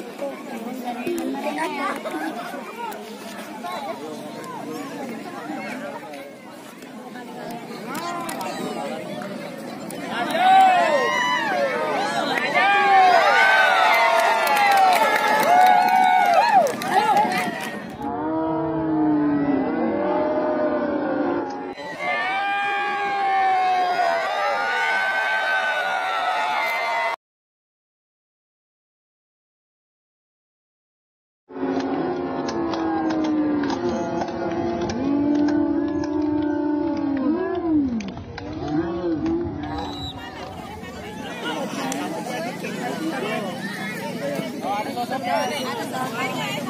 ップ。哎呀！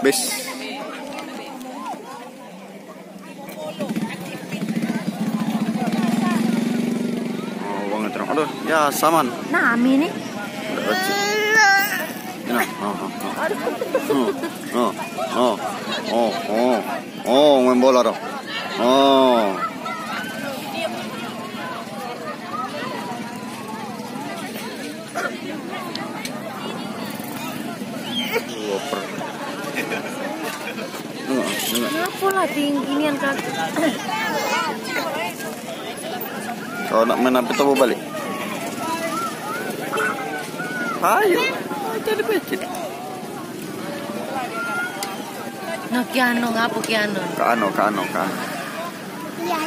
Bis. Oh, uang itu. Aduh, ya saman. Nah, ini Ini. Oh, oh, oh. Oh, oh, oh, oh, oh, main bola dong. Oh. Lah tinggian kaki? Kalau nak main apa tahu balik? Ayo, jadi becit. No, kiano, nga po kiano. Kaano, kaano, kaano. Iya.